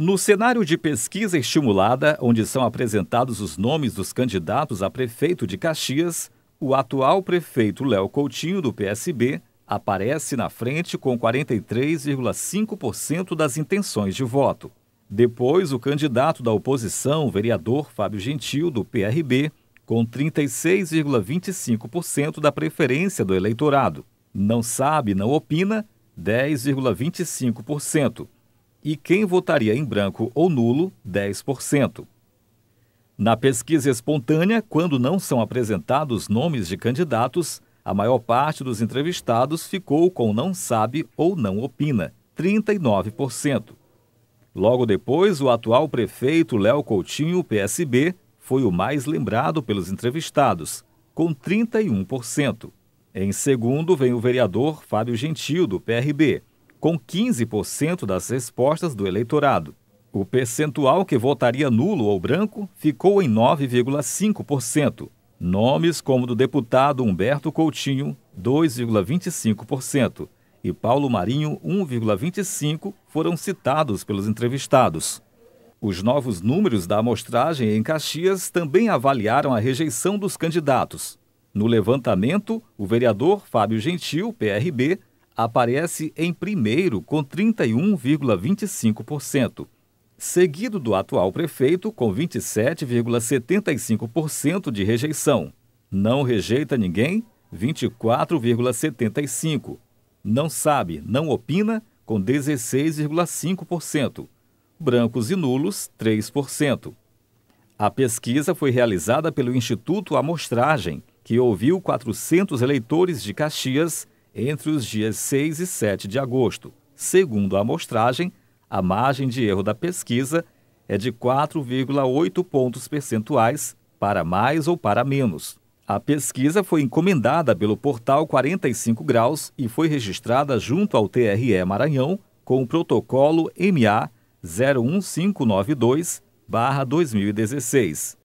No cenário de pesquisa estimulada, onde são apresentados os nomes dos candidatos a prefeito de Caxias, o atual prefeito Léo Coutinho, do PSB, aparece na frente com 43,5% das intenções de voto. Depois, o candidato da oposição, vereador Fábio Gentil, do PRB, com 36,25% da preferência do eleitorado. Não sabe, não opina, 10,25% e quem votaria em branco ou nulo, 10%. Na pesquisa espontânea, quando não são apresentados nomes de candidatos, a maior parte dos entrevistados ficou com não sabe ou não opina, 39%. Logo depois, o atual prefeito Léo Coutinho, PSB, foi o mais lembrado pelos entrevistados, com 31%. Em segundo, vem o vereador Fábio Gentil, do PRB, com 15% das respostas do eleitorado. O percentual que votaria nulo ou branco ficou em 9,5%. Nomes como do deputado Humberto Coutinho, 2,25%, e Paulo Marinho, 1,25%, foram citados pelos entrevistados. Os novos números da amostragem em Caxias também avaliaram a rejeição dos candidatos. No levantamento, o vereador Fábio Gentil, PRB, aparece em primeiro com 31,25%, seguido do atual prefeito com 27,75% de rejeição. Não rejeita ninguém, 24,75%. Não sabe, não opina, com 16,5%. Brancos e nulos, 3%. A pesquisa foi realizada pelo Instituto Amostragem, que ouviu 400 eleitores de Caxias entre os dias 6 e 7 de agosto. Segundo a amostragem, a margem de erro da pesquisa é de 4,8 pontos percentuais para mais ou para menos. A pesquisa foi encomendada pelo portal 45 Graus e foi registrada junto ao TRE Maranhão com o protocolo MA 01592-2016.